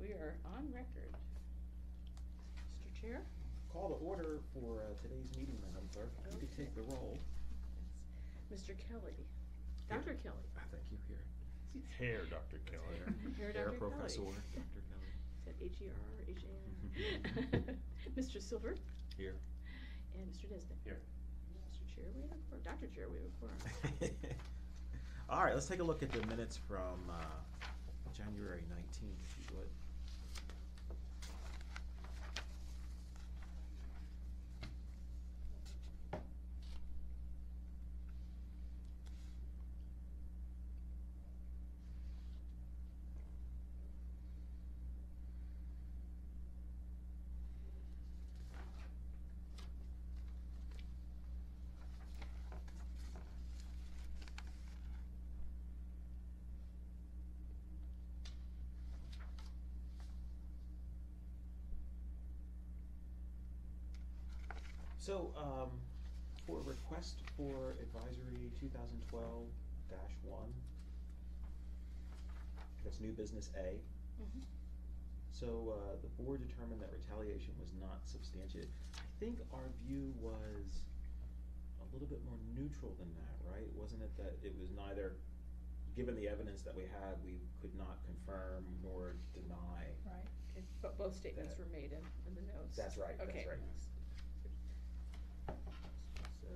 we are on record. Mr. Chair? Call to order for uh, today's meeting, Madam Clerk. You could take the roll. Mr. Kelly. Dr. Kelly. Ah, Thank you, here. Hair, Dr. Kelly. Hair Hair Dr. Professor, Kelly. Dr. Kelly. Is that H E R or H A R? Mr. Silver Here. and Mr. Desmond. Here. Mr. Chair, we have a quorum. Dr. Chair, we have a quorum. All right, let's take a look at the minutes from uh, January 19th, if you would. So, um, for request for advisory 2012-1, that's new business A. Mhm. So uh, the board determined that retaliation was not substantiated. I think our view was a little bit more neutral than that, right? Wasn't it that it was neither, given the evidence that we had, we could not confirm nor deny? Right. But both statements That- were made in, in the notes. That's right, that's Okay. right.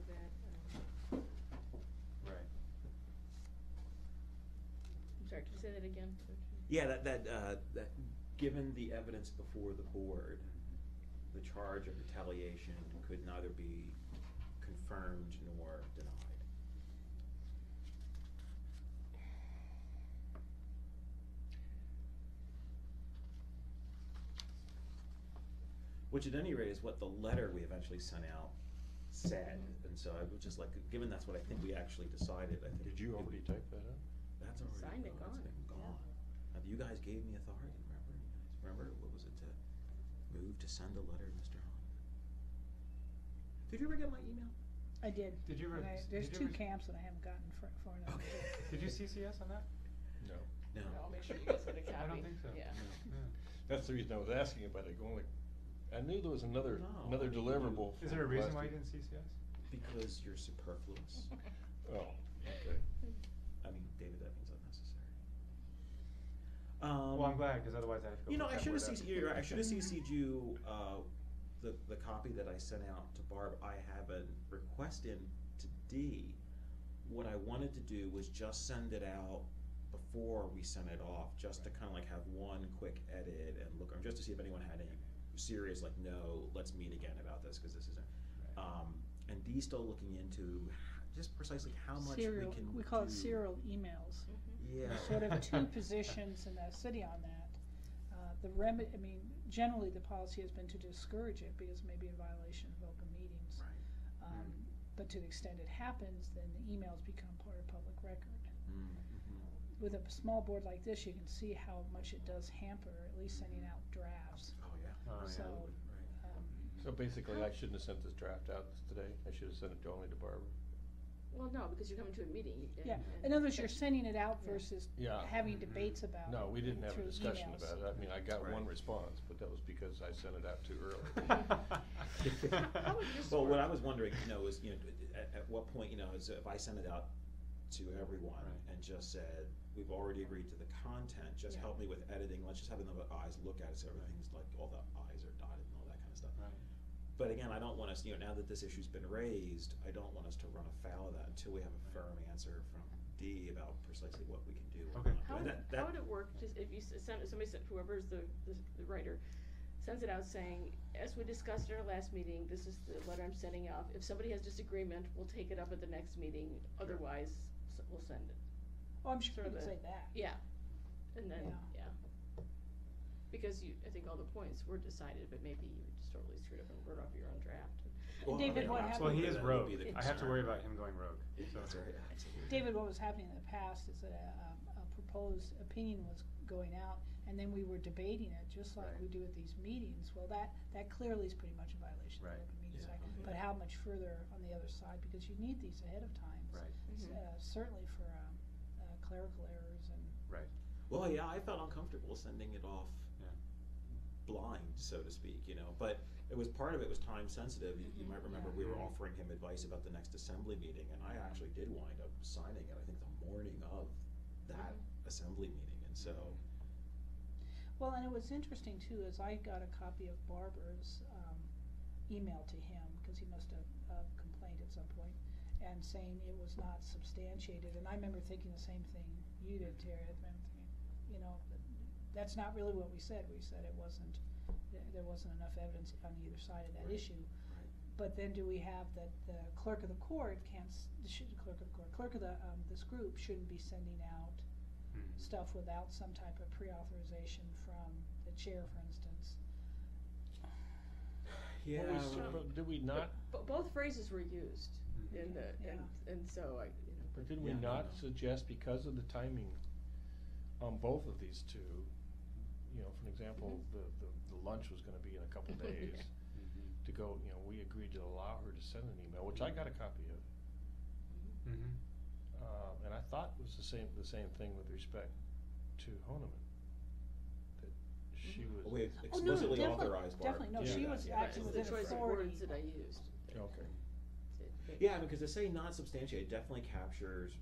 So that, um, Right. I'm sorry, could you say that again? Yeah, that, that, uh, that, given the evidence before the board, the charge of retaliation could neither be confirmed nor denied. Which at any rate is what the letter we eventually sent out said, and so I would just like, given that's what I think we actually decided, I think. Did you already would- type that up? That's already. Signed it, that's gone. been Gone. Have you guys gave me authority, remember? You guys Remember, what was it, to move to send a letter Mr. Holland? Did you ever get my email? I did. Did you ever- And I- did There's you two ever- camps that I haven't gotten for, for another. Okay. Did you CC us on that? No. No. I'll make sure you guys get a copy. I don't think so. Yeah. Yeah. That's the reason I was asking about it, going like, I knew there was another, No. another deliverable. Is there a from reason why you didn't CC us? Because you're superfluous. Oh, okay. I mean, David, that means unnecessary. Um, Well, I'm glad, because otherwise I'd have to go. You know, I should have word. CC'd, you're right, I should have CC'd you, uh, the, the copy that I sent out to Barb. I have a request in to D. What I wanted to do was just send it out before we sent it off, just to kind of like have one quick edit and look, just to see if anyone had any serious, like, no, let's meet again about this, because this isn't. Right. Um, and D's still looking into just precisely how much we Serial, can we call it serial emails. Mhm. Yeah. There's Sort of two positions in the city on that. Uh, The remedy, I mean, generally, the policy has been to discourage it because it may be a violation of open meetings. Right. Um, But to the extent it happens, then the emails become part of public record. Mm. With a small board like this, you can see how much it does hamper, at least sending out drafts. Oh, yeah. So, um, So basically, I shouldn't have sent this draft out today. I should have sent it only to Barbara. Well, no, because you're coming to a meeting. you- Yeah, in other words, you're sending it out versus Yeah. having Mhm. debates about it. No, we didn't have a through discussion emails. about it. I mean, I got one Right. response, but that was because I sent it out too early. How would this Well, what work? I was wondering, you know, is, you know, at, at what point, you know, is if I sent it out to everyone Right. and just said, we've already agreed to the content, just Yeah. help me with editing, let's just have another eyes look at it, so everything's like, all the i's are dotted and all that kind of stuff. Right. But again, I don't want us, you know, now that this issue's been raised, I don't want us to run afoul of that until we have a firm answer from D about precisely what we can do. or Okay. not. How And would, that- that- how would it work, just if you s- send, somebody sent, whoever's the, the the writer, sends it out saying, as we discussed at our last meeting, this is the letter I'm sending out. If somebody has disagreement, we'll take it up at the next meeting, otherwise, s- we'll send it. Oh, I'm sure Sort you could say that. Yeah, and then, Yeah. yeah. Because you, I think all the points were decided, but maybe you just totally screwed up and wrote off your own draft. Well, David, yeah, what absolutely, Well, he is that would be rogue. the I have to concern. worry about him going rogue. So That's right, absolutely. David, what was happening in the past is that a, a proposed opinion was going out, and then we were debating it, just like Right. we do at these meetings. Well, that, that clearly is pretty much a violation of Right. the Open Meetings Yeah. Act. Mhm. But how much further on the other side, because you need these ahead of time. Right. S- Mhm. uh, Certainly for um, uh, clerical errors and, Right. Well, yeah, I felt uncomfortable sending it off Yeah. blind, so to speak, you know, but it was, part of it was time sensitive. You, you Mhm. might remember we were offering him advice about the next assembly meeting, and I actually did wind up signing it, I think the morning of that assembly meeting, and so, Well, and it was interesting too, as I got a copy of Barbara's, um, email to him, cause he must have, uh, complained at some point, and saying it was not substantiated, and I remember thinking the same thing you did, Terry, I remember thinking, you know, that's not really what we said, we said it wasn't, there wasn't enough evidence on either side of that Right. issue. right. But then do we have that the clerk of the court can't, s- the clerk of the court, clerk of the, um, this group shouldn't be sending out Mhm. stuff without some type of pre-authorization from the chair, for instance. Yeah, Well, we well, sort of- did we not, But both phrases were used in the, and, and so I, you know. but did we Yeah. not suggest, because of the timing on both of these two, you know, for an example, the, the, the lunch was gonna be in a couple days, to go, you know, we agreed to allow her to send an email, which I got a copy of. Mhm. Uh, and I thought it was the same, the same thing with respect to Honeman. That she was. we Oh, no, no, explicitly definitely, authorized Barb definitely, no, to do she that, was yeah. Acting it's within the choice of authority. words that I used. Okay. To- Yeah, I mean, because to say not substantiated definitely captures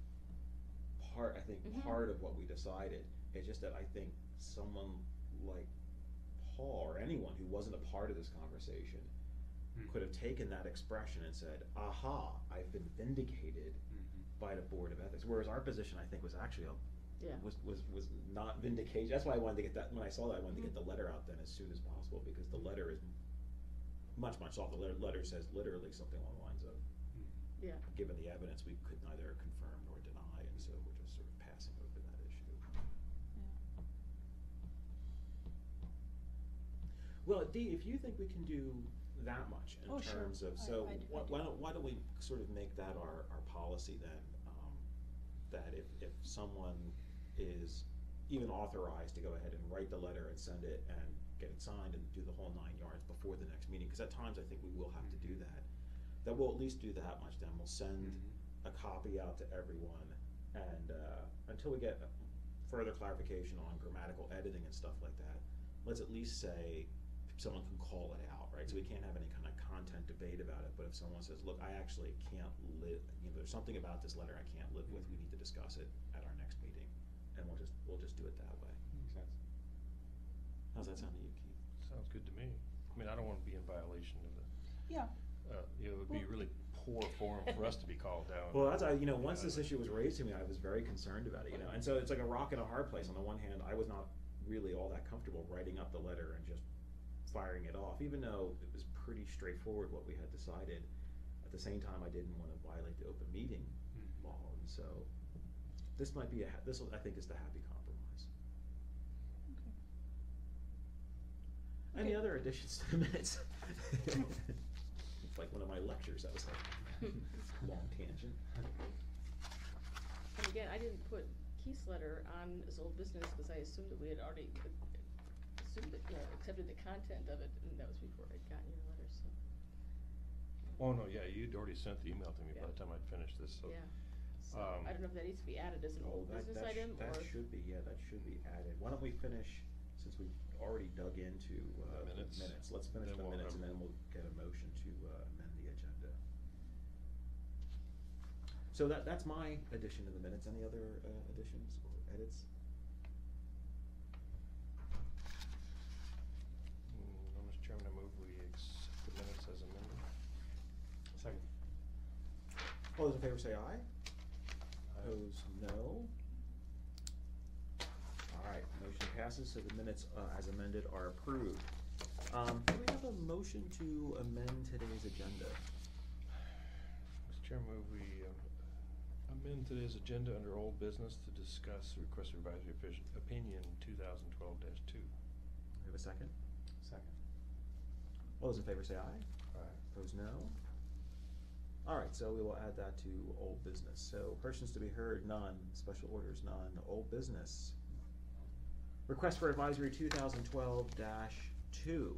part, I think, Mhm. part of what we decided. It's just that I think someone like Paul or anyone who wasn't a part of this conversation Mhm. could have taken that expression and said, aha, I've been vindicated Mhm. by the Board of Ethics. Whereas our position, I think, was actually a, Yeah. was, was, was not vindication. That's why I wanted to get that, when I saw that, I wanted to get the letter out then as soon as possible, because the letter is much, much softer. The letter, letter says literally something along the lines of, Yeah. given the evidence, we could neither confirm nor deny, and so we're just sort of passing over that issue. Well, Dee, if you think we can do that much in Oh, sure. terms of, so I do- I why, do. why don't, why don't we sort of make that our, our policy then? um, That if, if someone is even authorized to go ahead and write the letter and send it and get it signed and do the whole nine yards before the next meeting, cause at times I think we will have to do that. That we'll at least do that much, then we'll send Mhm. a copy out to everyone, and, uh, until we get further clarification on grammatical editing and stuff like that, let's at least say, someone can call it out, right? So we can't have any kind of content debate about it, but if someone says, look, I actually can't live, you know, there's something about this letter I can't live with, we need to discuss it at our next meeting, and we'll just, we'll just do it that way. Makes sense. How's that sound to you, Keith? Sounds good to me. I mean, I don't wanna be in violation of the, Yeah, uh, it would be Well- really poor form for us to be called down. Well, that's, I, you know, once this issue was raised to me, I was very concerned about it, you know, and so it's like a rock and a hard place. On the one hand, I was not really all that comfortable writing up the letter and just firing it off, even though it was pretty straightforward what we had decided. At the same time, I didn't wanna violate the open meeting Mhm. law, and so this might be a, ha- this, I think is the happy compromise. Okay. Any Okay. other additions to the minutes? It's like one of my lectures, that was like, long tangent. And again, I didn't put Keith's letter on as old business, cause I assumed that we had already, uh, assumed that, uh, accepted the content of it, and that was before I'd gotten your letter, so, Oh, no, yeah, you'd already sent the email to me by Yeah. the time I'd finished this, so. yeah. So, Um, I don't know if that needs to be added as an Oh, old that- business that sh- item, or. That should be, yeah, that should be added. Why don't we finish, since we've already dug into, uh, The the minutes. minutes, let's finish Then the we'll minutes and have- then we'll get a motion to, uh, amend the agenda. So that, that's my addition to the minutes. Any other, uh, additions or edits? Mm, no, Mr. Chairman, I move we accept the minutes as amended. Second. All those in favor say aye. Opposed, no. Alright, motion passes, so the minutes, uh, as amended are approved. Um, do we have a motion to amend today's agenda? Mr. Chairman, move we um, amend today's agenda under old business to discuss request for advisory offici- opinion two thousand twelve two. We have a second? Second. All those in favor say aye. Aye. Opposed, no. Alright, so we will add that to old business. So persons to be heard, none. Special orders, none. Old business. Request for advisory two thousand twelve two.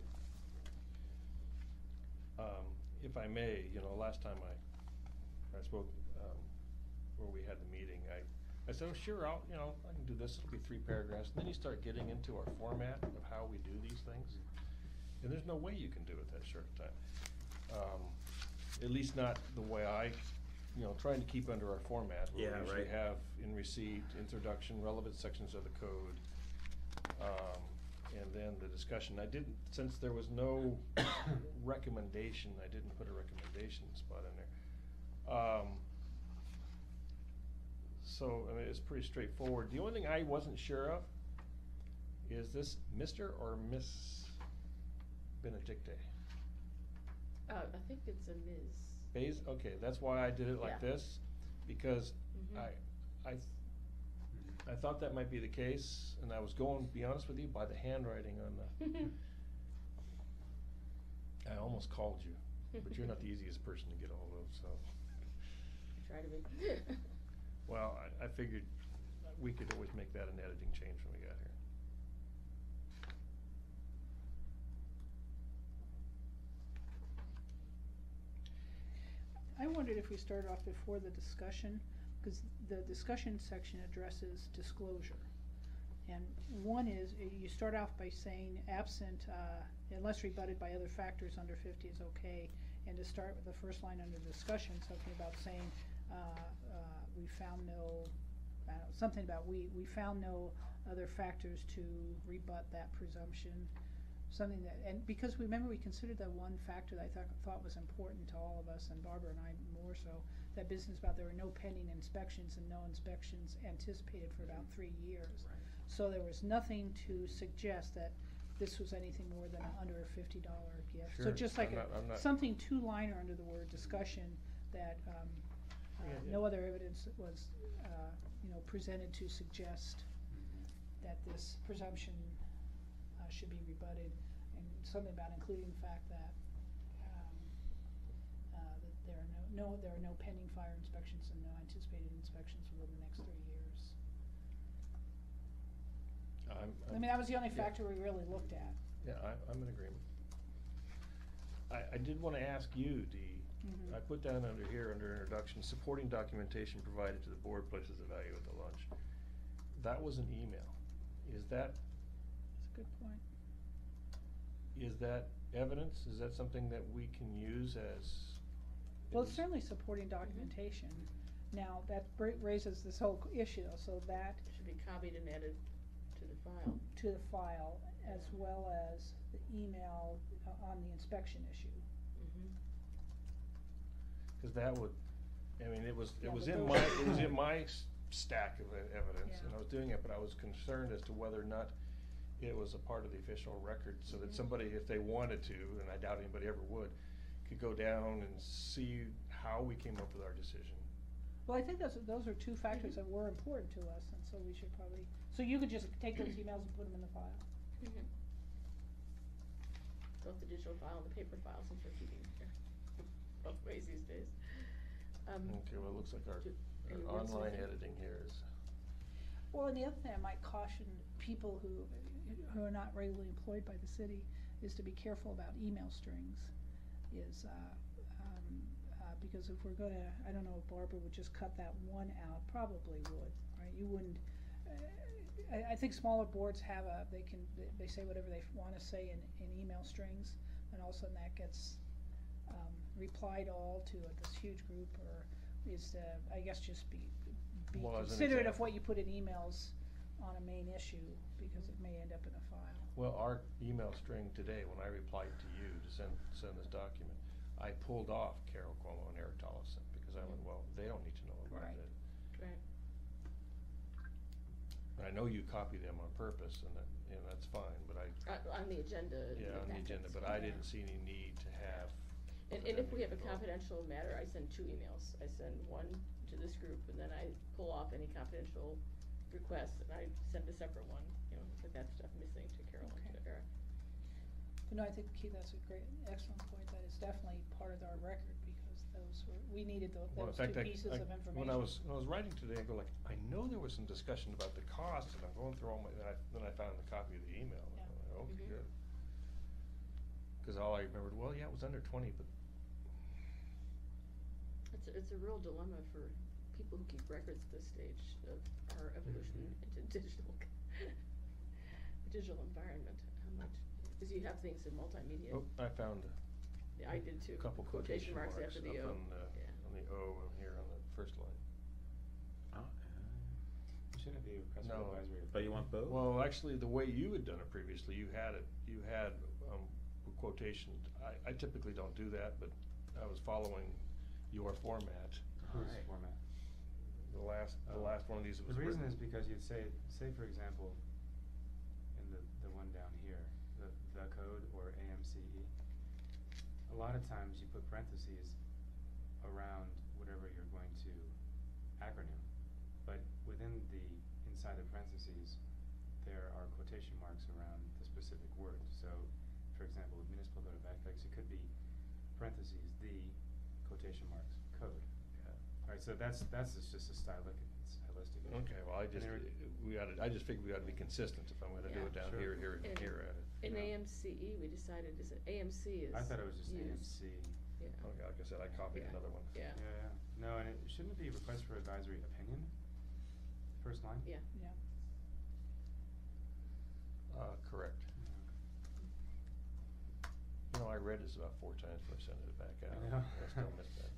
Um, if I may, you know, last time I, I spoke, um, where we had the meeting, I, I said, oh, sure, I'll, you know, I can do this, it'll be three paragraphs, and then you start getting into our format of how we do these things. And there's no way you can do it that short time. Um, At least not the way I, you know, trying to keep under our format. where Yeah, We usually right. have in receipt, introduction, relevant sections of the code, um, and then the discussion. I didn't, since there was no recommendation, I didn't put a recommendation spot in there. Um, So, I mean, it's pretty straightforward. The only thing I wasn't sure of is this Mr. or Miss Benedicte? Uh, I think it's a Ms. Bays, okay, that's why I did it like Yeah. this, because Mhm. I, I, I thought that might be the case, and I was going, to be honest with you, by the handwriting on the, I almost called you, but you're not the easiest person to get hold of, so. Try to be. Well, I, I figured we could always make that an editing change when we got here. I wondered if we started off before the discussion, because the discussion section addresses disclosure. And one is, uh, you start off by saying absent, uh, unless rebutted by other factors under fifty is okay. And to start with the first line under discussion, something about saying, uh, uh, we found no, something about we, we found no other factors to rebut that presumption. Something that, and because we remember, we considered that one factor that I thought, thought was important to all of us, and Barbara and I more so, that business about there were no pending inspections and no inspections anticipated for about three years. So there was nothing to suggest that this was anything more than a under a fifty dollar gift. So Sure, just like I'm a, not- I'm not- something two-liner under the word discussion that, um, uh, Yeah, yeah. no other evidence was, uh, you know, presented to suggest that this presumption, uh, should be rebutted. And something about including the fact that, um, uh, that there are no, there are no pending fire inspections and no anticipated inspections within the next three years. I'm, I mean, that was the only factor we really looked at. Yeah, I, I'm in agreement. I, I did wanna ask you, Dee, Mhm. I put down under here, under introduction, supporting documentation provided to the board places the value at the lunch. That was an email. Is that, That's a good point. is that evidence? Is that something that we can use as? Well, it's certainly supporting documentation. Now, that bra- raises this whole issue, so that Should be copied and added to the file. to the file, as well as the email uh, on the inspection issue. Mhm. Cause that would, I mean, it was, Yeah, it was but in those- my, it was in my s- stack of e- evidence, and Yeah. I was doing it, but I was concerned as to whether or not it was a part of the official record, so that Mhm. somebody, if they wanted to, and I doubt anybody ever would, could go down and see how we came up with our decision. Well, I think those, are- those are two factors that were important to us, and so we should probably, so you could just take those emails and put them in the file. Mhm. Both the digital file and the paper file, since we're keeping here, both ways these days. Um, Okay, well, it looks like our, do- our any online with editing here is, Well, and the other thing I might caution people who, who are not regularly employed by the city is to be careful about email strings. Is, uh, um, uh, because if we're gonna, I don't know if Barbara would just cut that one out, probably would, right? You wouldn't, uh, I, I think smaller boards have a, they can, they- they say whatever they wanna say in, in email strings, and all of a sudden that gets, um, replied all to this huge group, or is, uh, I guess just be, be Well, as an considerate of example. what you put in emails on a main issue, because it may end up in a file. well, our email string today, when I replied to you to send, send this document, I pulled off Carol Cuomo and Eric Tollison, because I went, well, they don't need to know about Right. it. Right. And I know you copy them on purpose, and that, and that's fine, but I, Uh, on the agenda. yeah, on the agenda, but I didn't see any need to have. And, and if we have a confidential matter, I send two emails. I send one to this group and then I pull off any confidential requests and I send a separate one, you know, with that stuff missing to Carol and to Okay. Eric. But no, I think Keith, that's a great, excellent point, that it's definitely part of our record, because those were, we needed tho- Well, in those fact, two I- pieces I- of information. When I was, when I was writing today, I go like, I know there was some discussion about the cost, and I'm going through all my, then I, then I found the copy of the email, and I'm Yeah. like, okay, Mhm. good. Cause all I remembered, well, yeah, it was under twenty, but It's, a- it's a real dilemma for people who keep records at this stage of our evolution Mhm. into digital, the digital environment, how much, Cause you have things in multimedia. Oh, I found Yeah, I did too. a couple quotation marks up after the O. on the, Yeah. on the O and here on the first line. Oh, Shouldn't it be request for No. advisory? Oh, you want both? Well, actually, the way you had done it previously, you had it, you had, um, quotation, I, I typically don't do that, but I was following your format. Whose Alright. format? The last, the Oh. last one of these The was reason written. is because you'd say, say for example, in the, the one down here, the, the code or AMCE. a lot of times you put parentheses around whatever you're going to acronym. But within the, inside the parentheses, there are quotation marks around the specific word. So, for example, with municipal code of ethics, it could be parentheses, the quotation marks, code. Alright, so that's, that's just a stylistic, stylistic issue. Okay, well, I just, there- we oughta, I just figured we ought to be consistent if I'm gonna do Yeah. it down Sure. here, here, and And- here at it. In Yeah. AMCE, we decided, is it, AMC is I thought it was just used. AMC. Yeah. Okay, like I said, I copied Yeah. another one. Yeah. Yeah, yeah. No, and it, shouldn't it be request for advisory opinion? First line? Yeah. Yeah. Uh, correct. You know, I read this about four times before I sent it back out. I know. I still missed that.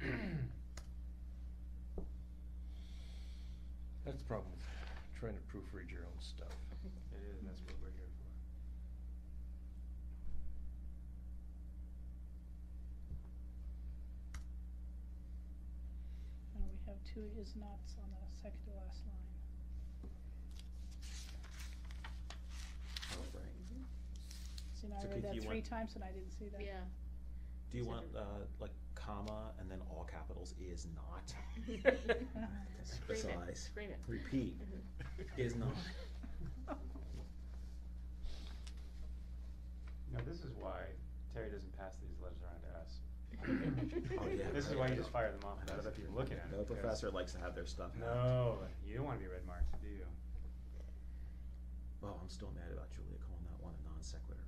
That's the problem with trying to proofread your own stuff. It is, and that's what we're here for. And we have two is nots on the second to last line. Right. See, now I So read could that you three want- times and I didn't see that. Yeah. Do you want, uh, like comma and then all capitals is not? Scream it, Emphasize. scream it. Repeat, Mhm. is not. No, this is why Terry doesn't pass these letters around to us. Oh, yeah, This is why you just fire them off without other people looking at it. No because- professor likes to have their stuff. hacked. No, you don't wanna be red marked, do you? Oh, I'm still mad about Julia calling that one a non sequitur.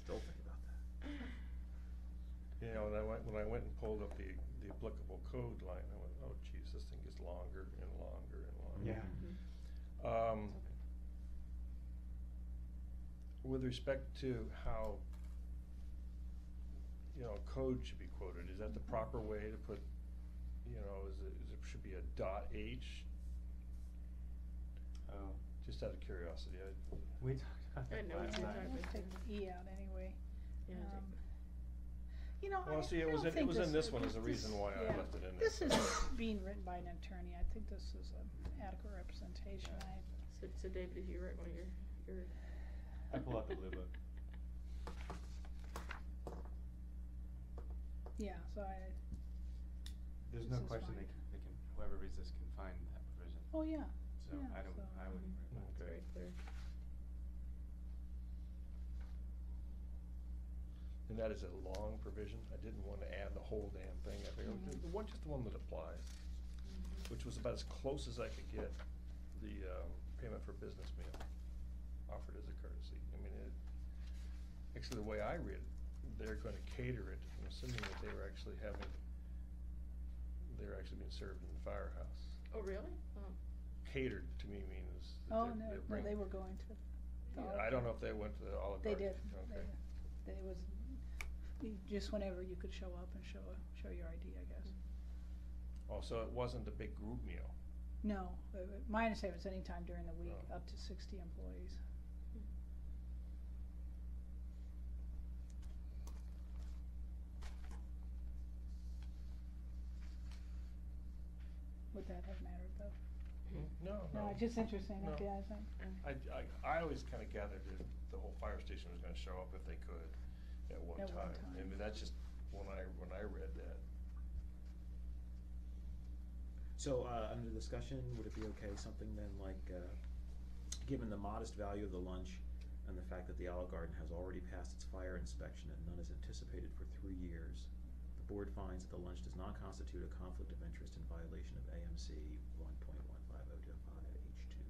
Still think about that. You know, when I went, when I went and pulled up the, the applicable code line, I went, oh geez, this thing gets longer and longer and longer. Yeah. Um, with respect to how, you know, code should be quoted, is that the proper way to put, you know, is it, is it, should be a dot H? Oh, Just out of curiosity, I, we talked about I that know, we last did night. talk Let's about take the E out anyway. Yeah, I Um, think- You know, I, Well, see, it I was don't in- it think was in this one is- as a reason why I yeah. left it in there. This is being written by an attorney, I think this is an adequate representation, I, So, so David, did you write one of your, your? I pull out the blue book. yeah, so I, There's This no is question fine. they can, they can, whoever reads this can find that provision. oh, yeah, So yeah, I don't, so- I wouldn't. Write It's that. very clear. And that is a long provision, I didn't wanna add the whole damn thing, I figured, Mhm. the one, just the one that applies. which was about as close as I could get the um, payment for business meal offered as a courtesy. I mean, it, actually, the way I read it, they're gonna cater it, I'm assuming that they were actually having, they're actually being served in the firehouse. Oh, really? Oh. Catered to me means that oh, they're, no, they're no, bringing. they were going to. the Yeah, I don't know if they went to the Olive They Garden. did, Okay. they, they was, you- just whenever you could show up and show, show your ID, I guess. Oh, so it wasn't a big group meal? No, uh, uh, my understanding anytime during the week, Oh. up to sixty employees. Would that have mattered though? No, no. No, it's just interesting, No. okay, I think. I, I, I always kinda gathered that the whole fire station was gonna show up if they could at one At one time. I mean, that's just when I, when I read that. So, uh, under discussion, would it be okay, something then like, uh, given the modest value of the lunch and the fact that the Olive Garden has already passed its fire inspection and none is anticipated for three years, the board finds that the lunch does not constitute a conflict of interest in violation of AMC one point one five oh five H two.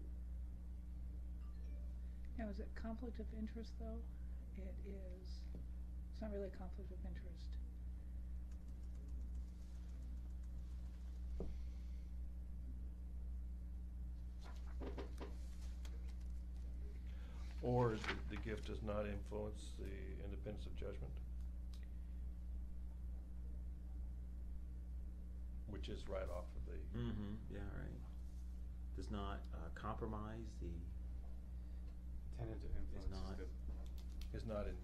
Now, is it conflict of interest though? It is, it's not really a conflict of interest. Or is it the gift does not influence the independence of judgment? Which is right off of the, Mm-hmm, yeah, right. Does not, uh, compromise the, Intended to influence is not- good. is not in,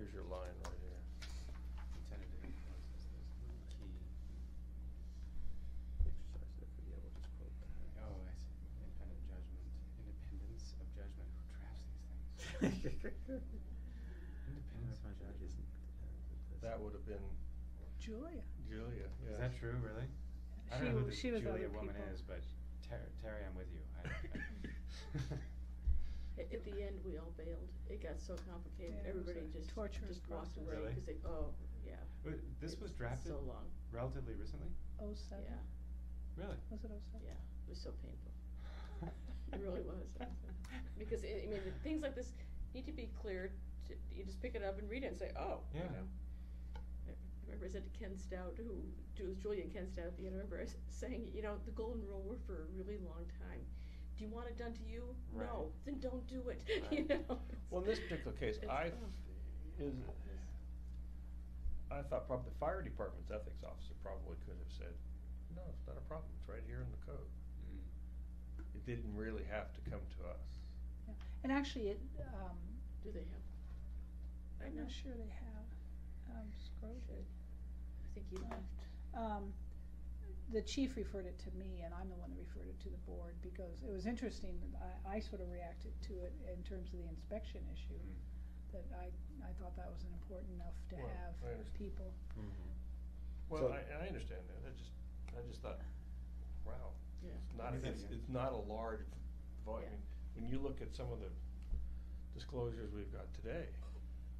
here's your line right here. Intended to influence is, is key. exercise there yeah, we'll just quote that. Oh, I see. Independent judgment, independence of judgment. Who drafts these things? Independence of judgment. Uh, that would have been Julia. Julia, yes. Is that true, really? I don't know who w- this she was Julia other woman people. is, but Ter- Terry, I'm with you. I, I At, at the end, we all bailed. It got so complicated. Yeah, it was Everybody a just, torturous just walked process. away, Really? cause they, oh, yeah. Wait, this It's was drafted So long, relatively recently? Oh seven? yeah, Really? Was it oh seven? yeah. It was so painful. It really was. Because, I I mean, the things like this need to be clear, to, you just pick it up and read it and say, oh, you Yeah. know. I remember I said to Ken Stout, who, it was Julia and Ken Stout at the end, I remember I s- saying, you know, the golden rule worked for a really long time. Do you want it done to you? Right. No, then don't do it, you Right. know? Well, in this particular case, It's- I, oh. is, I thought probably the fire department's ethics officer probably could have said, no, it's not a problem, it's right here in the code. Mm. It didn't really have to come to us. Yeah. And actually, it, um, Do they have? I I'm know. not sure they have, um, scroll. I think you Uh, left. Um, the chief referred it to me and I'm the one that referred it to the board because it was interesting that I, I sort of reacted to it in terms of the inspection issue. Mm. That I, I thought that was an important enough to Well, have I understand. people. Mhm. Well, So- I, I understand that, I just, I just thought, wow, Yeah. it's not, it's, it's not a large volume. Yeah. When you look at some of the disclosures we've got today,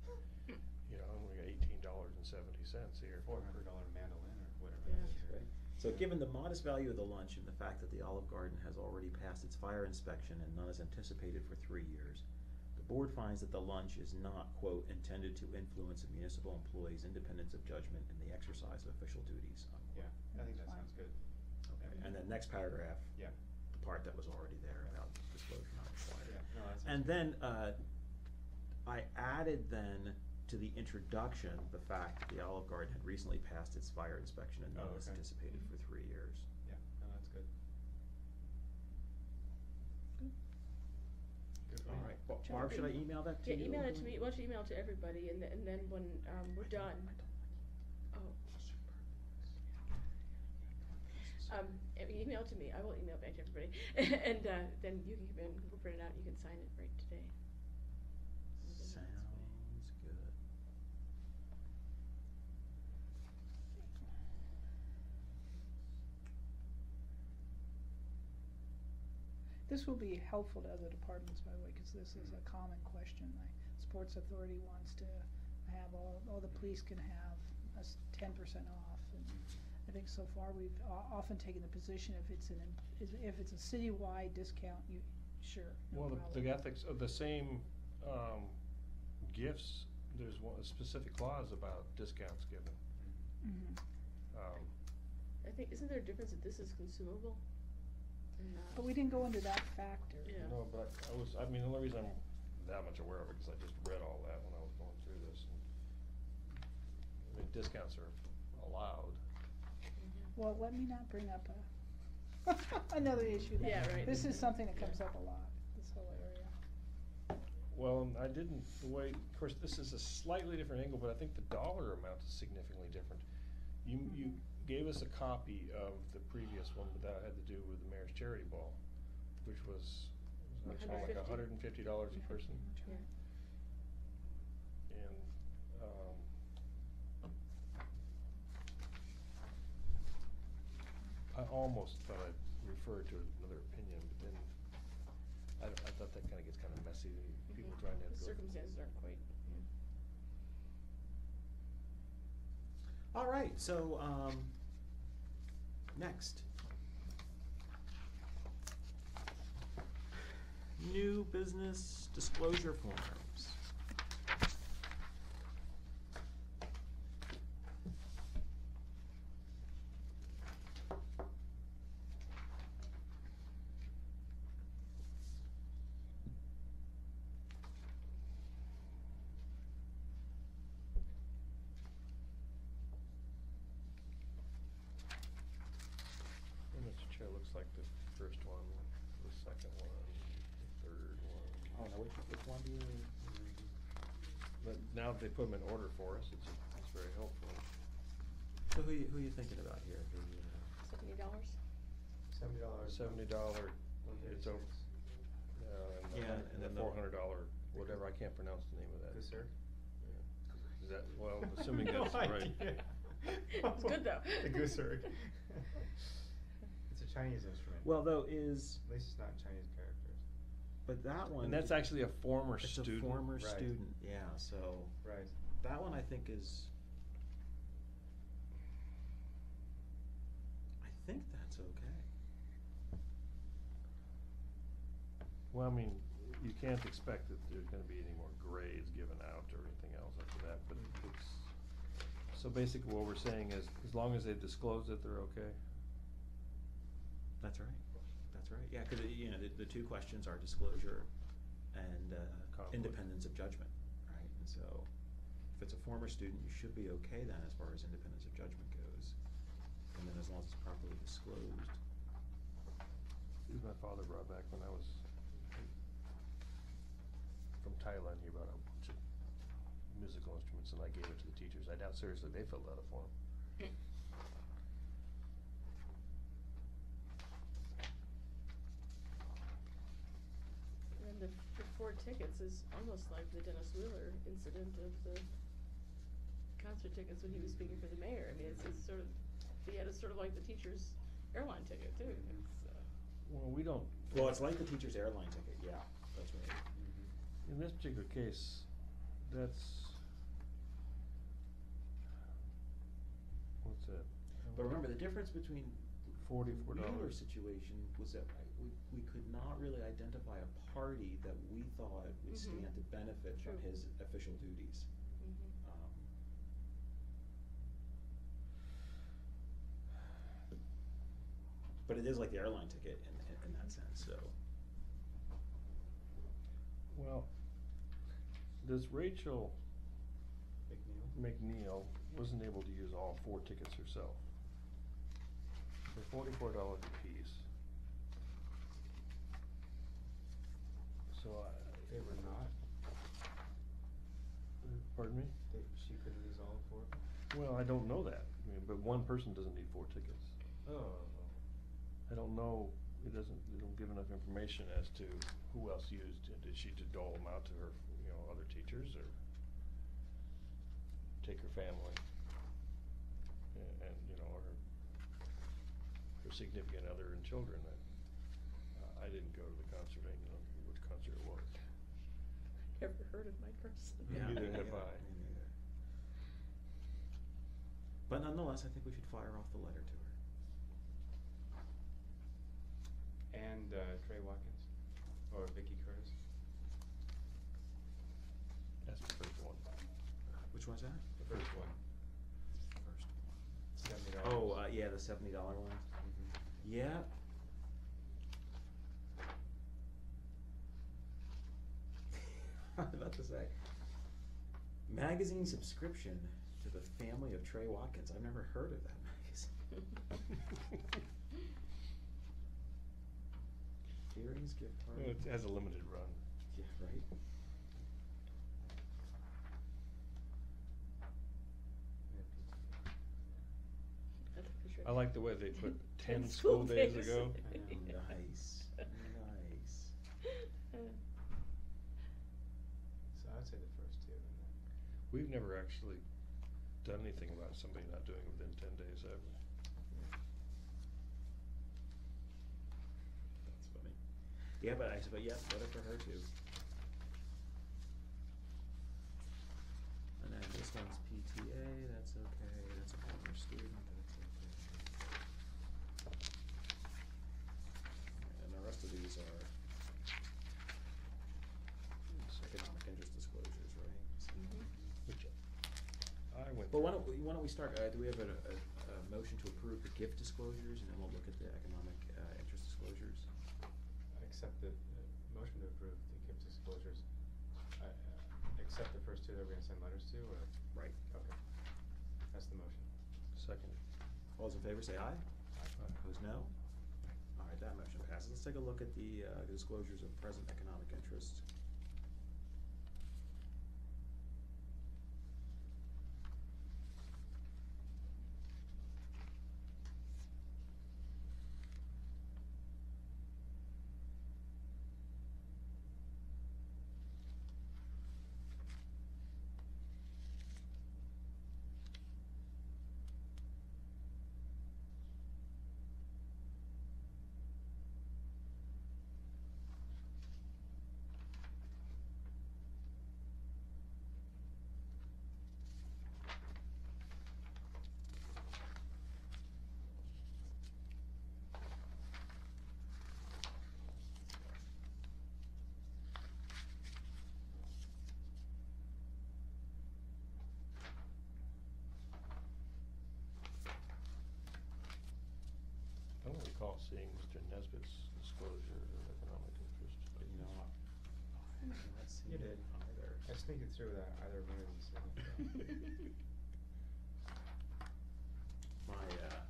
you know, we got eighteen dollars and seventy cents here. Four hundred dollar mandolin or whatever Yeah. that is, right? So given the modest value of the lunch and the fact that the Olive Garden has already passed its fire inspection and none is anticipated for three years, the board finds that the lunch is not, quote, intended to influence a municipal employee's independence of judgment in the exercise of official duties, Yeah. I think that sounds good. Okay, and then next paragraph, Yeah. the part that was already there about disclosure not required. Yeah, no, that sounds And good. then, uh, I added then to the introduction, the fact that the Olive Garden had recently passed its fire inspection and none Oh, is okay. anticipated for three years. Yeah, no, that's good. Good for All me. right, Ba- Barb, should I email that to Yeah, you? email it to me, why don't you email it to everybody, and then, and then when, um, we're done, oh. Um, e- email it to me, I will email it back to everybody, and, uh, then you can, come in, we'll print it out, you can sign it right today. And then that's me. Sounds good. This will be helpful to other departments, by the way, cause this is a common question. Like, Sports Authority wants to have all, all the police can have a ten percent off. And I think so far we've often taken the position if it's an, if it's a citywide discount, you, sure, no Well, the, the ethics of the same, um, gifts, there's one, a specific clause about discounts given. Mhm. Um, I think, isn't there a difference that this is consumable? And not? But we didn't go into that factor. Yeah. No, but I was, I mean, the only reason I'm that much aware of it, cause I just read all that when I was going through this. and I mean, discounts are allowed. Mhm. Well, let me not bring up a, another issue then. Yeah, right. This is something that comes up a lot, this whole area. Well, and I didn't, the way, of course, this is a slightly different angle, but I think the dollar amount is significantly different. You, you gave us a copy of the previous one, but that had to do with the mayor's charity ball, which was, was that like a 150. hundred and fifty dollars a person. Yeah. And, um, I almost thought I referred to another opinion, but then I, I thought that kinda gets kinda messy, people Mhm. trying to. The go- circumstances aren't quite, yeah. All right, so, um, next. New business disclosure forms. looks like the first one, the second one, the third one. Oh, no, which, which one do you? But now that they put them in order for us, it's, it's very helpful. So who you, who you thinking about here? The, uh, Seventy dollars? Seventy dollars. Seventy dollar, it's over, uh, and Yeah, the, and and the then the- four hundred dollar, whatever, I can't pronounce the name of that. Gooser? Yeah. Is that, well, assuming that's right. idea. It's good though. The gooser. It's a Chinese instrument. Well, though, is, At least it's not Chinese characters. but that one. And that's actually a former It's student. a former Right. student, yeah, so, Right. that one I think is. I think that's okay. Well, I mean, you can't expect that there's gonna be any more grades given out or anything else after that, but it's, so basically what we're saying is, as long as they disclose disclosed it, they're okay? That's right, that's right, yeah, cause you know, the, the two questions are disclosure and, uh, Conflict. independence of judgment, right? And so, if it's a former student, you should be okay then as far as independence of judgment goes. And then as long as it's properly disclosed. These my father brought back when I was from Thailand, he brought a bunch of musical instruments and I gave it to the teachers. I doubt seriously they filled out a form. And then the, the four tickets is almost like the Dennis Wheeler incident of the concert tickets when he was speaking for the mayor. I mean, it's, it's sort of, he had a sort of like the teacher's airline ticket too. It's, uh, Well, we don't. Well, it's like the teacher's airline ticket, yeah, that's right. Mm-hmm. In this particular case, that's. What's that? But remember, the difference between Forty-four the Wheeler dollars. situation was that we, we could not really identify a party that we thought would Mhm. stand to benefit from True. his official duties. mhm. Um, But it is like the airline ticket in, in, in that sense, so. Well, does Rachel McNeil? McNeil wasn't able to use all four tickets herself? For forty-four dollars a piece. So I. They were not? Pardon me? They, she couldn't use all four? Well, I don't know that, I mean, but one person doesn't need four tickets. Oh. I don't know, it doesn't, they don't give enough information as to who else used, it. did she just dole them out to her, you know, other teachers, or take her family? And, and, you know, her, her significant other and children, and, uh, I didn't go to the concert, I didn't know which concert. Never heard of my person. Yeah, Neither me have neither, I. me neither. But nonetheless, I think we should fire off the letter to her. And, uh, Trey Watkins? Or Vicky Curtis? That's the first one. Which one's that? The first one. First Seventy one. dollars. Oh, uh, yeah, the seventy dollar one. Mhm. Yeah. I was about to say. Magazine subscription to the family of Trey Watkins. I've never heard of that magazine. Fearings gift card. Well, It has a limited run. Yeah, right. Yeah, pizza. That's for sure. I like the way they put ten school school days days. ago. I know, nice, nice. So I'd say the first two and then. We've never actually done anything about somebody not doing it within ten days, have we? That's funny. Yeah, but I said, but yeah, better for her too. And then this one's PTA, that's okay, that's a former student, that's okay. And the rest of these are economic interest disclosures, right? So- Mhm. Which I went. But why don't, we- why don't we start, uh, do we have a, a, a motion to approve the gift disclosures, and then we'll look at the economic, uh, interest disclosures? I accept the, uh, motion to approve the gift disclosures. I, uh, accept the first two that we're gonna send letters to, or? Right. Okay. That's the motion. Second. All those in favor say aye. Aye. Opposed, no? All right, that motion passes. Let's take a look at the uh, disclosures of present economic interest. Recall seeing Mr. Nesbitt's disclosure of economic interest. But you know, I I have You it did. either. I sneak it through without either one of these. My uh,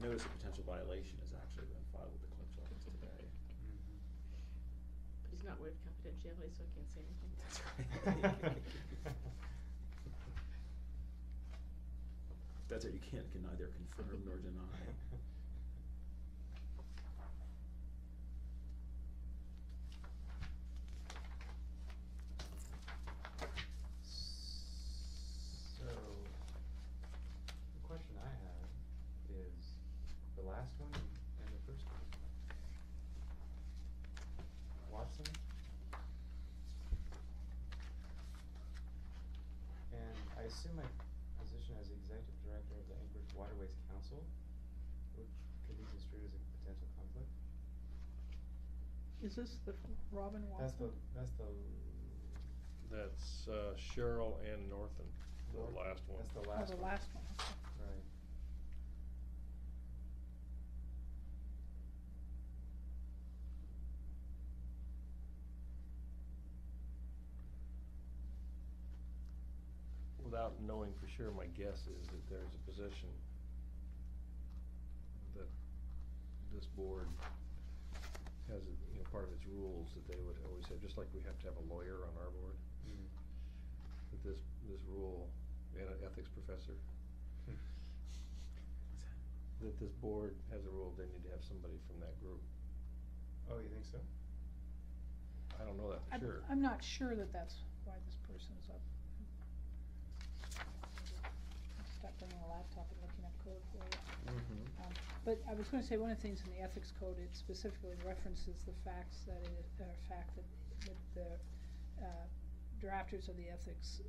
notice of potential violation has actually been filed with the clerk's office today. Mm-hmm. But he's not waived confidentiality, so I can't say anything. That's right. That's it, you can't, can neither confirm nor deny. So, the question I have is the last one and the first one. Watson? And I assume my position as executive director of the Anchorage Waterways Council would, could be construed as a potential conflict? Is this the Robin That's the, Watson? that's the. That's uh, Cheryl and Northen, the North- last one. That's the Oh, last the one. last one, okay. Right. Without knowing for sure, my guess is that there's a position that this board has, a- you know, part of its rules that they would always have, just like we have to have a lawyer on our board. Mm. That this, this rule, and an ethics professor, that this board has a rule, they need to have somebody from that group. Oh, you think so? I don't know that for I'm- sure. I'm not sure that that's why this person is up. Stop bringing a laptop and looking up code for you. Mm-hmm. Um, But I was gonna say, one of the things in the ethics code, it specifically references the facts that it, uh, fact that, that the, uh, drafters of the ethics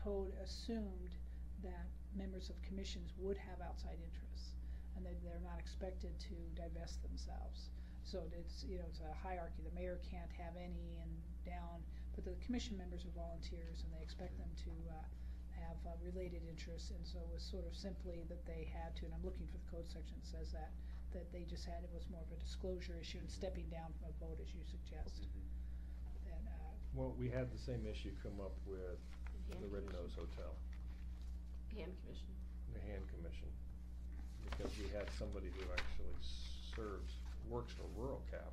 code assumed that members of commissions would have outside interests, and that they're not expected to divest themselves. So it's, you know, it's a hierarchy, the mayor can't have any and down, but the commission members are volunteers, and they expect them to, uh, have uh, related interests, and so it was sort of simply that they had to, and I'm looking for the code section that says that, that they just had, it was more of a disclosure issue and stepping down from a vote, as you suggest. And, uh, Well, we had the same issue come up with And the Red commission. Nose Hotel, Hand commission. the hand commission. Because we had somebody who actually serves, works for Rural Cap,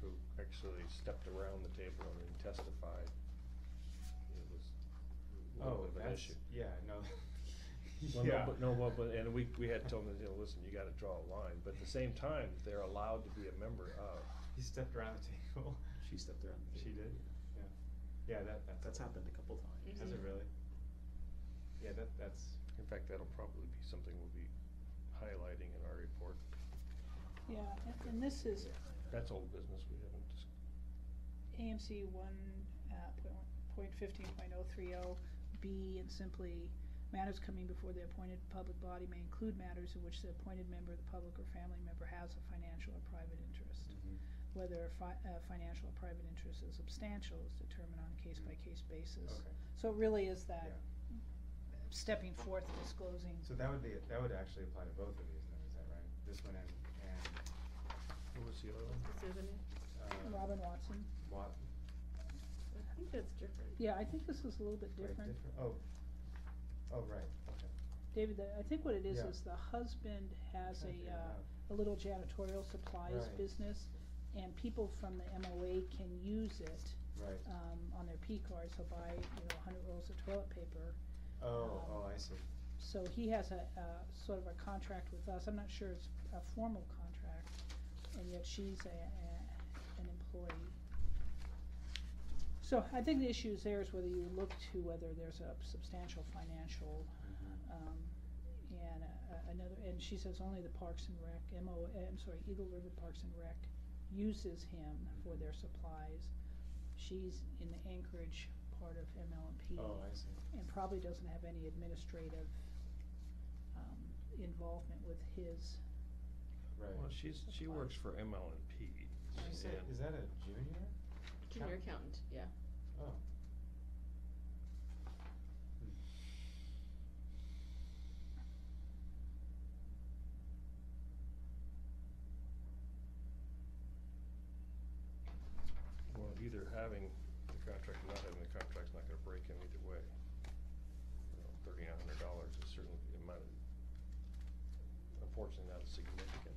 who actually stepped around the table and testified. It was a Oh, little bit of an that's, issue. yeah, no. Well, no, Yeah. but, no, well, but, and we, we had told them, you know, listen, you gotta draw a line, but at the same time, they're allowed to be a member of. He stepped around the table. She stepped around. the She table, did? yeah. Yeah. Yeah, that, that's. That's happened a couple times. Has it really? Yeah, that, that's, In fact, that'll probably be something we'll be highlighting in our report. yeah, and, and this is That's old business, we haven't dis- AMC one, uh, point, one- point fifteen point oh three oh, B, and simply, matters coming before the appointed public body may include matters in which the appointed member of the public or family member has a financial or private interest. mhm. Whether a fi- a financial or private interest is substantial is determined on a case-by-case basis. Okay. So it really is that Yeah. stepping forth, disclosing. So that would be, that would actually apply to both of these then, is that right? This one and, and, What was the other one? What's the other name? uh. Robin Watson. Wat- I think that's different. Yeah, I think this is a little bit right, different. Oh, oh, right, okay. David, the- I think what it is, Yeah. is the husband has Trying to a, figure it uh, out. a little janitorial supplies Right. business, and people from the MOA can use it, Right. um, on their P cards, they'll buy, you know, a hundred rolls of toilet paper. Oh, um, oh, I see. So he has a, a sort of a contract with us, I'm not sure it's a formal contract, and yet she's a, a, an employee. So I think the issue is there is whether you look to whether there's a substantial financial, Mhm. um, and uh, another, and she says only the Parks and Rec, MO, I'm sorry, Eagle River Parks and Rec uses him for their supplies. She's in the Anchorage part of ML&P Oh, I see. and probably doesn't have any administrative, um, involvement with his, Right. Well, she's, she works for ML and P. She said, is that a junior? Junior accountant, yeah. Oh. Well, either having the contract or not having the contract's not gonna break him either way. Thirty-nine hundred dollars is certainly amount of, unfortunately not significant.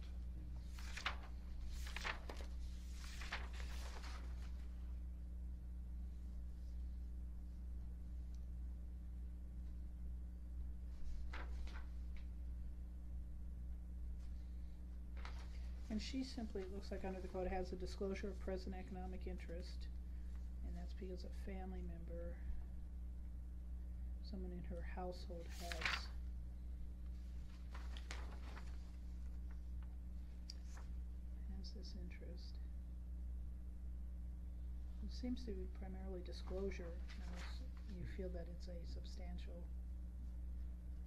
And she simply, it looks like under the code, has a disclosure of present economic interest. And that's because a family member, someone in her household has has this interest. It seems to be primarily disclosure, you feel that it's a substantial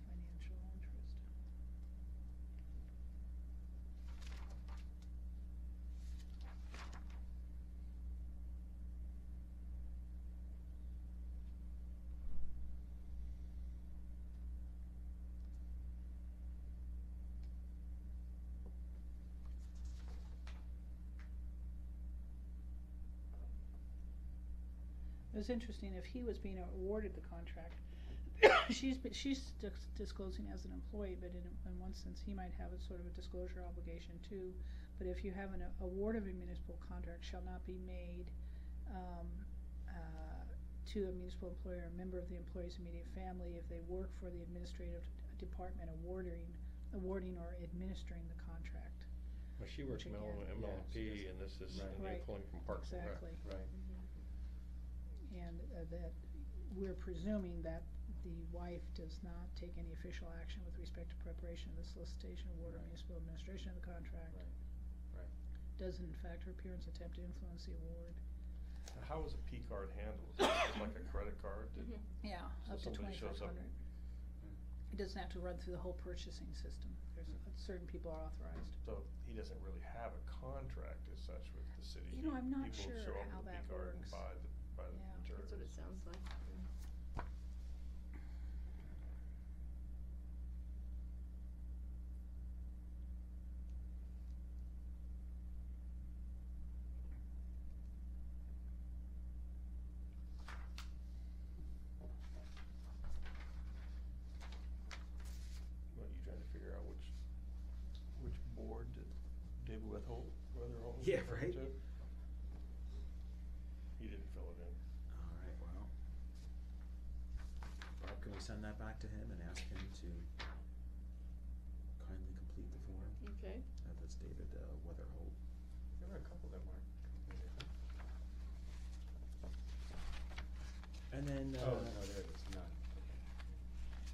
financial interest. It was interesting, if he was being awarded the contract, she's, she's dis- disclosing as an employee, but in, in one sense, he might have a sort of a disclosure obligation too. But if you have an award of a municipal contract shall not be made, um, uh, to a municipal employer, or member of the employee's immediate family, if they work for the administrative d- department awarding, awarding or administering the contract. Well, she works Which ML again- and Yeah, and she P does. and this is, Right. they're Right. pulling from Parks. Exactly. Right. And uh, that we're presuming that the wife does not take any official action with respect to preparation of the solicitation, award, or Right. municipal administration of the contract. Right. Right. Does in fact her appearance attempt to influence the award. Now, How is a P card handled? Is it like a credit card? Did- Mhm. Yeah, So up to somebody twenty-five shows up- hundred. It doesn't have to run through the whole purchasing system. There's, uh, certain people are authorized. So he doesn't really have a contract as such with the city. You know, I'm not People sure show up how with a that card and works. buy the, buy the Yeah. That's what it sounds like. yeah. What, you trying to figure out which, which board did David Wethold, Weatherhold? Yeah, refer right. to? He didn't fill it in. Alright, well. Barb, can we send that back to him and ask him to kindly complete the form? Okay, Uh, that's David, uh, Weatherholt. There were a couple that weren't completed. And then, uh. Oh, no, there it is, none. Okay.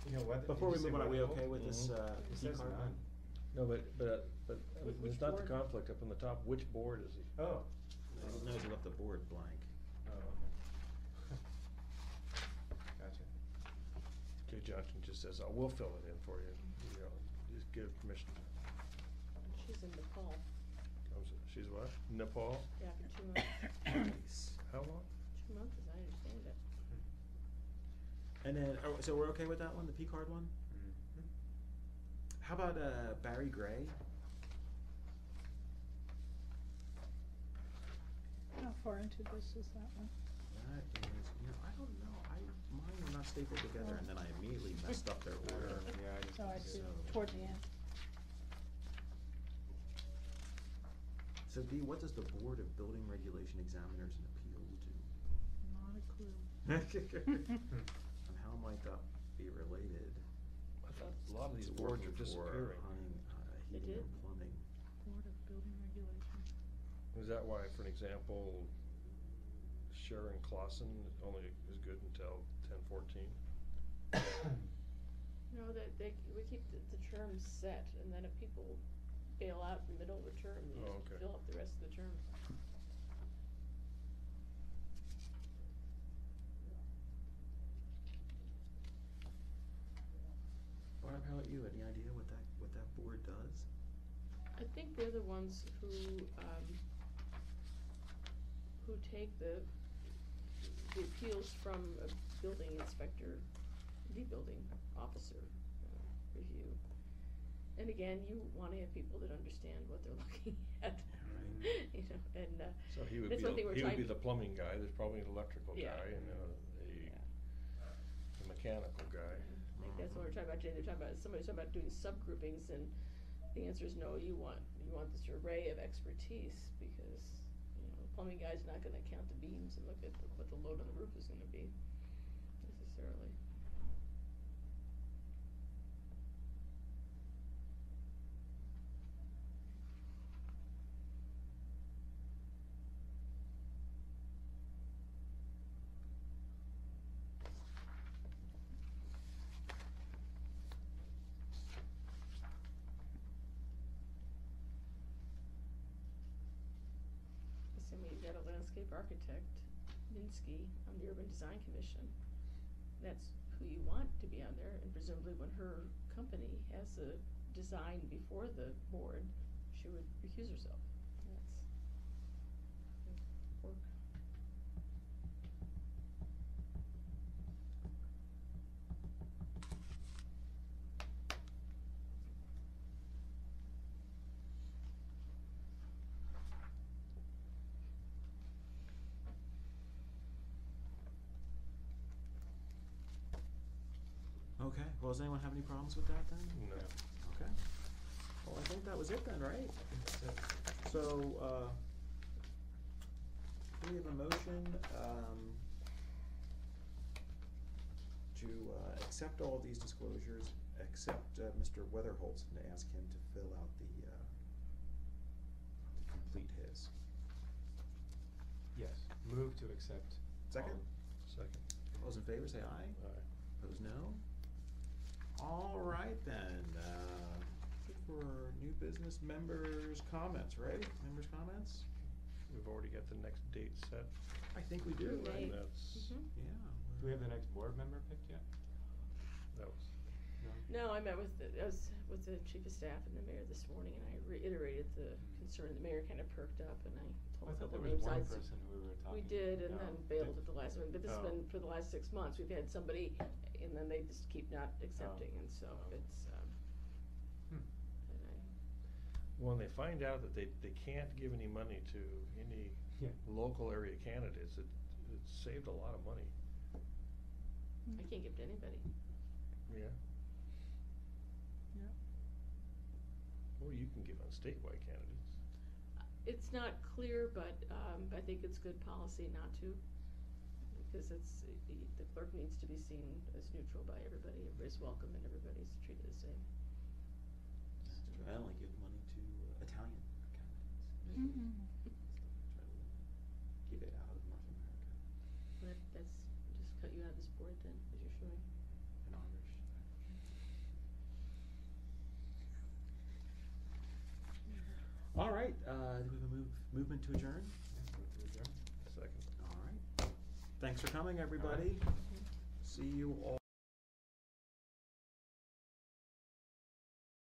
You know what? Before we move on, are we okay with this, Mhm. uh, It P says card none. No, but, but, but, uh, Wh- which it's not the board? conflict up on the top, which board is he? Oh. No, he left the board blank. Oh, okay. Gotcha. Jay Johnson just says, oh, we'll fill it in for you, you know, just give permission. she's in Nepal, I'm s- She's what? Nepal? yeah, for two months, Nice. How long? two months as I understand it. And then, oh, so we're okay with that one, the P card one? Mhm. How about, uh, Barry Gray? How far into this is that one? That is, you know, I don't know, I, mine were not stapled together and then I immediately messed up their order. Yeah, I just. Oh, I see. So- toward the end. So Dee, what does the Board of Building Regulation Examiners and Appeals do? Not a clue. And how might that be related? I thought a lot of these to boards working are for disappearing. hunting, uh, They heating did. and plumbing. Board of Building Regulation. Is that why, for an example, Sharon Clausen only is good until ten fourteen? No, that they, we keep the, the terms set, and then if people bail out in the middle of the term, you Oh, just okay. fill up the rest of the term. Barb, how about you? Any idea what that, what that board does? I think they're the ones who, um, who take the, the appeals from a building inspector, the building officer, uh, review. And again, you wanna have people that understand what they're looking at, Right. you know, and, uh, So he would that's be, one thing the- we're he would trying. be the plumbing guy, there's probably an electrical Yeah. guy and a, Yeah. a mechanical guy. I think that's what we're talking about today, they're talking about, somebody's talking about doing subgroupings, and the answer is no, you want, you want this array of expertise, because, you know, the plumbing guy's not gonna count the beams and look at the- what the load on the roof is gonna be, necessarily. Assuming you've got a landscape architect, Minsky, on the Urban Design Commission, that's who you want to be on there, and presumably when her company has a design before the board, she would recuse herself. That's that's work. Okay, well, does anyone have any problems with that then? No. Okay. Well, I think that was it then, right? So, uh, we have a motion, um, to, uh, accept all of these disclosures, except, uh, Mr. Weatherholtz, and to ask him to fill out the, uh, to complete his. Yes, move to accept. Second? Second. All those in favor say aye. Aye. Opposed, no? All right then, uh, good for new business members' comments, right? Members' comments? We've already got the next date set, I think we do, May. right? and that's, Mhm. Yeah. Do we have the next board member picked yet? that was, No? No, I met with the, I was with the chief of staff and the mayor this morning, and I reiterated the concern, the mayor kinda perked up, and I I told a thought couple there was names one I'd. person who we were talking. We did, and no, then bailed at the last one, but this has Oh. been for the last six months, we've had somebody, and then they just keep not accepting, and so Oh. it's, um, Hmm. and I, when they find out that they, they can't give any money to any Yeah. local area candidates, it, it saved a lot of money. I can't give to anybody. Yeah. Yeah. Or you can give on statewide candidates. It's not clear, but, um, I think it's good policy not to, because it's, the clerk needs to be seen as neutral by everybody, everybody's welcome and everybody's treated the same. That's true. I only give money to uh, Italian candidates. Mhm. Try to Get it out of North America That, that's, just cut you out of this board then, as you're showing. and Irish. All right, uh, do we have a move, movement to adjourn? To adjourn. Second. All right. Thanks for coming, everybody. See you all.